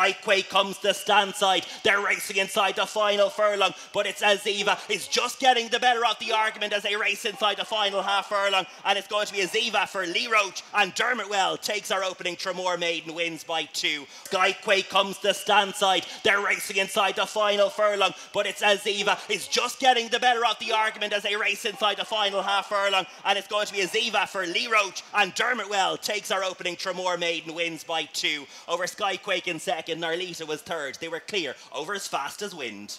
Skyquake comes to stand side. They're racing inside the final furlong, but it's Aziva is just getting the better of the argument as they race inside the final half furlong, and it's going to be Aziva for Leigh Roche and Dermot Weld takes our opening. Tramore Maiden wins by two. Skyquake comes to stand side. They're racing inside the final furlong, but it's Aziva is just getting the better of the argument as they race inside the final half furlong, and it's going to be Aziva for Leigh Roche and Dermot Weld takes our opening. Tramore Maiden wins by two over Skyquake in second. Narlita was third. They were clear over as fast as wind.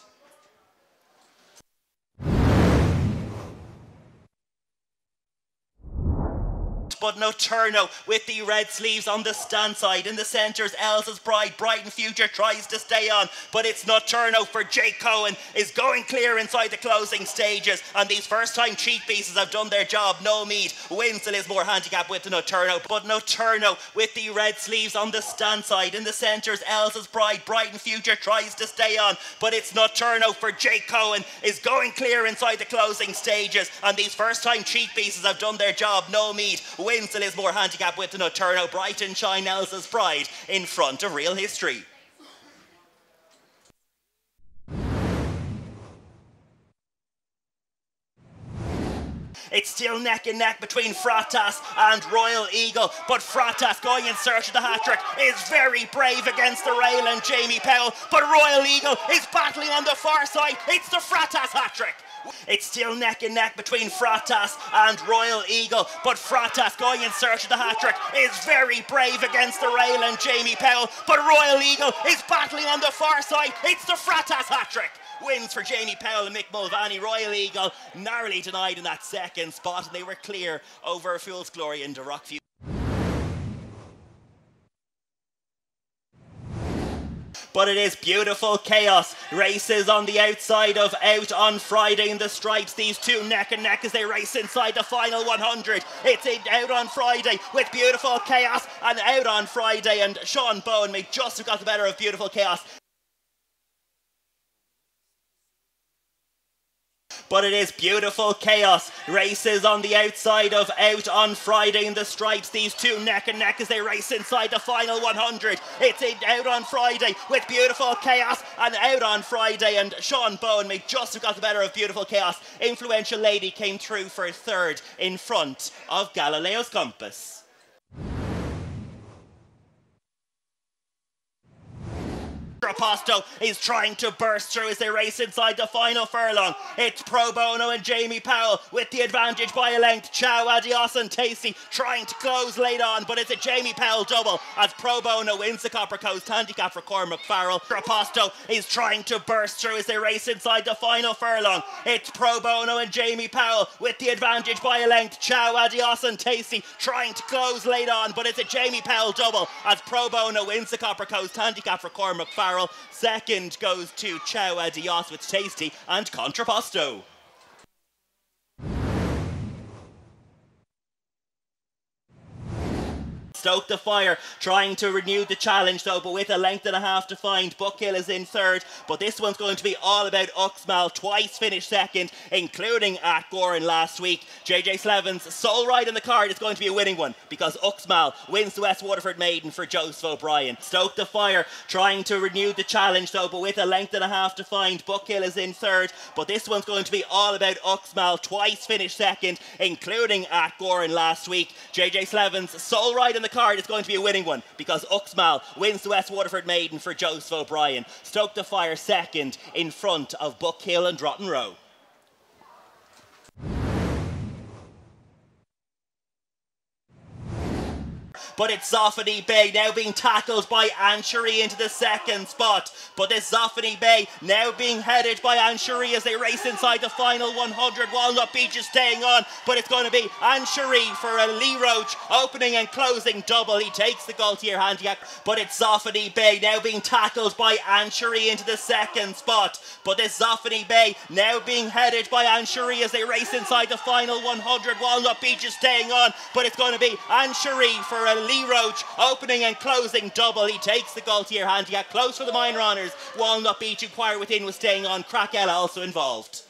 But Noturno with the red sleeves on the stand side. In the centres, Elsa's Bride. Brighton Future tries to stay on, but it's Noturno for Jake Coen is going clear inside the closing stages. And these first time cheek pieces have done their job. Noel Meade wins is more handicap with Noturno, but Noturno with the red sleeves on the stand side. In the centres, Elsa's Bride. Brighton Future tries to stay on, but it's Noturno for Jake Coen is going clear inside the closing stages. And these first time cheek pieces have done their job. Noel Meade wins the Lismore handicap with the Noturno Brighton Shine Elsa's Pride in front of real history. It's still neck and neck between Fratas and Royal Eagle, but Fratas going in search of the hat trick is very brave against the rail and Jamie Powell, but Royal Eagle is battling on the far side. It's the Fratas hat trick. It's still neck and neck between Fratas and Royal Eagle, but Fratas going in search of the hat trick is very brave against the rail and Jamie Powell, but Royal Eagle is battling on the far side. It's the Fratas hat trick. Wins for Jamie Powell and Mick Mulvaney. Royal Eagle narrowly denied in that second spot, and they were clear over Fool's Glory into Rockview. But it is beautiful chaos. Races on the outside of out on Friday in the stripes. These two neck and neck as they race inside the final 100. It's out on Friday with beautiful chaos and out on Friday. And Sean Bowen may just have got the better of beautiful chaos. But it is beautiful chaos. Races on the outside of out on Friday in the stripes. These two neck and neck as they race inside the final 100. It's out on Friday with beautiful chaos and out on Friday. And Sean Bowen may just have got the better of beautiful chaos. Influential Lady came through for a third in front of Galileo's Compass. Aposto is trying to burst through as they race inside the final furlong. It's Pro Bono and Jamie Powell with the advantage by a length. Chow, Adios and Tasty trying to close late on, but it's a Jamie Powell double as Pro Bono wins the Copper Coast handicap for Cormac Farrell. Aposto is trying to burst through as they race inside the final furlong. It's Pro Bono and Jamie Powell with the advantage by a length. Chow, Adios and Tasty trying to close late on, but it's a Jamie Powell double as Pro Bono wins the Copper Coast handicap for Cormac Farrell. Second goes to Chow Adios with Tasty and Contraposto. Stoke the fire, trying to renew the challenge though, but with a length and a half to find. Buckhill is in third, but this one's going to be all about Uxmal, twice finished second, including at Gowran last week. JJ Slevin's sole ride in the card is going to be a winning one because Uxmal wins the West Waterford Maiden for Joseph O'Brien. Stoke the fire, trying to renew the challenge though, but with a length and a half to find. Buckhill is in third, but this one's going to be all about Uxmal, twice finished second, including at Gowran last week. JJ Slevin's sole ride in the card is going to be a winning one because Uxmal wins the West Waterford Maiden for Joseph O'Brien. Stoke the Fire second in front of Buckhill and Rotten Row. But it's Zoffany Bay now being tackled by Ancherie into the second spot. But it's Zoffany Bay now being headed by Ancherie as they race inside the final 100. Walnut Beach is staying on, but it's going to be Ancherie for a Leigh Roche opening and closing double. He takes the Gaultier handicap, but it's Zoffany Bay now being tackled by Ancherie into the second spot. But it's Zoffany Bay now being headed by Ancherie as they race inside the final 100. Walnut Beach is staying on, but it's going to be Ancherie for a Leigh Roche opening and closing double. He takes the Gaultier handicap close for the Mine Runners. Walnut Beach Inquiry within was staying on. Crackella also involved.